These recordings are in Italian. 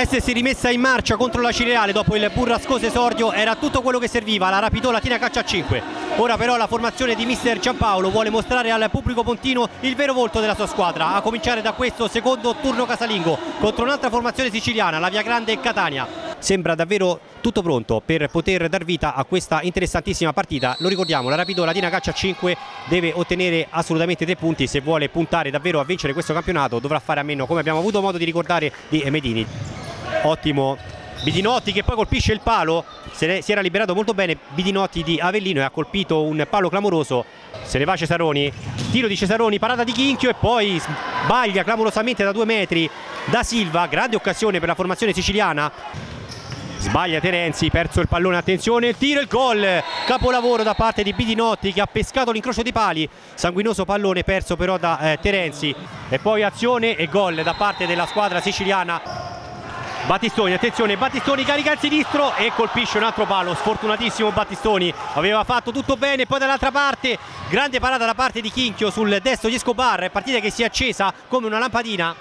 essersi rimessa in marcia contro la Cireale dopo il burrascoso esordio era tutto quello che serviva, la rapitò Latina Caccia a 5. Ora però la formazione di mister Giampaolo vuole mostrare al pubblico pontino il vero volto della sua squadra, a cominciare da questo secondo turno casalingo contro un'altra formazione siciliana, la Via Grande Catania sembra davvero tutto pronto per poter dar vita a questa interessantissima partita. Lo ricordiamo, la Rapido Latina Caccia 5 deve ottenere assolutamente tre punti se vuole puntare davvero a vincere questo campionato, dovrà fare a meno, come abbiamo avuto modo di ricordare, di Medini. Ottimo. Bidinotti che poi colpisce il palo, se ne, si era liberato molto bene Bidinotti di Avellino e ha colpito un palo clamoroso, se ne va Cesaroni, tiro di Cesaroni, parata di Chinchio e poi sbaglia clamorosamente da due metri da Silva, grande occasione per la formazione siciliana. Sbaglia Terenzi, perso il pallone, attenzione, il tiro, il gol, capolavoro da parte di Bidinotti che ha pescato l'incrocio dei pali, sanguinoso pallone perso però da eh, Terenzi. E poi azione e gol da parte della squadra siciliana. Battistoni, attenzione, Battistoni carica il sinistro e colpisce un altro palo, sfortunatissimo Battistoni, aveva fatto tutto bene, poi dall'altra parte, grande parata da parte di Chinchio sul destro di Escobar, partita che si è accesa come una lampadina,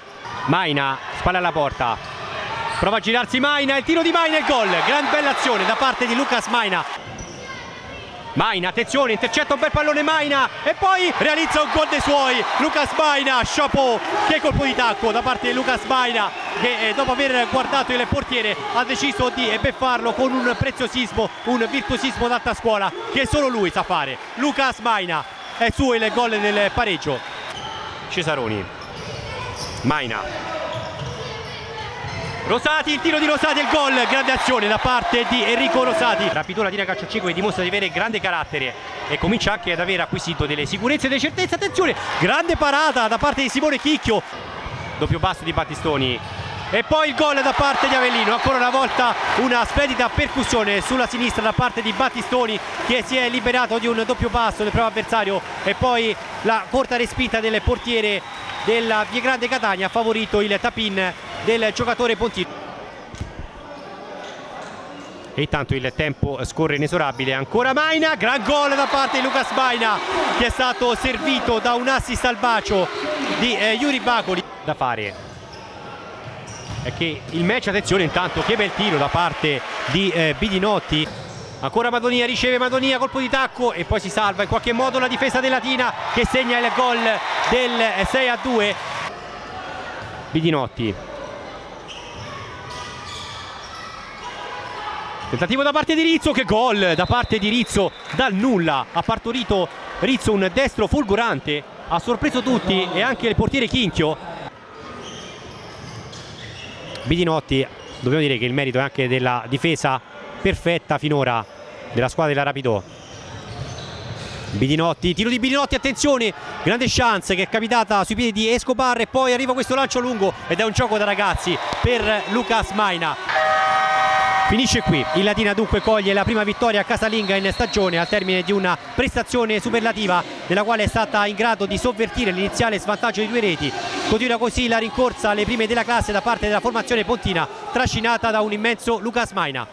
Maina, spalla alla porta, prova a girarsi Maina, il tiro di Maina e il gol, gran bella azione da parte di Lucas Maina. Maina, attenzione, intercetta un bel pallone Maina e poi realizza un gol dei suoi, Lucas Maina, chapeau, che colpo di tacco da parte di Lucas Maina che eh, dopo aver guardato il portiere ha deciso di beffarlo con un preziosismo, un virtuosismo d'alta scuola che solo lui sa fare. Lucas Maina, è suo il gol del pareggio. Cesaroni, Maina, Rosati, il tiro di Rosati il gol, grande azione da parte di Enrico Rosati. Rapitura Tina Calcio 5 dimostra di avere grande carattere e comincia anche ad aver acquisito delle sicurezze e delle certezze. Attenzione, grande parata da parte di Simone Chicchio. Doppio basso di Battistoni. E poi il gol da parte di Avellino, ancora una volta una splendida percussione sulla sinistra da parte di Battistoni che si è liberato di un doppio passo del proprio avversario e poi la corta respinta del portiere della Via Grande Catania ha favorito il tapin del giocatore Pontino. E intanto il tempo scorre inesorabile, ancora Maina, gran gol da parte di Lucas Maina che è stato servito da un assist al bacio di eh, Yuri Bacoli da fare. Che il match, attenzione intanto, che bel tiro da parte di eh, Bidinotti. Ancora Madonia, riceve Madonia, colpo di tacco e poi si salva in qualche modo la difesa della Tina che segna il gol del 6 a 2. Bidinotti Tentativo da parte di Rizzo, che gol da parte di Rizzo dal nulla. Ha partorito Rizzo un destro fulgurante, ha sorpreso tutti e anche il portiere Chinchio. Bidinotti, dobbiamo dire che il merito è anche della difesa perfetta finora della squadra della Rapido. Bidinotti, tiro di Bidinotti, attenzione, grande chance che è capitata sui piedi di Escobar e poi arriva questo lancio lungo ed è un gioco da ragazzi per Lucas Maina. Finisce qui, il Latina dunque coglie la prima vittoria casalinga in stagione al termine di una prestazione superlativa nella quale è stata in grado di sovvertire l'iniziale svantaggio di due reti. Continua così la rincorsa alle prime della classe da parte della formazione pontina trascinata da un immenso Lucas Maina.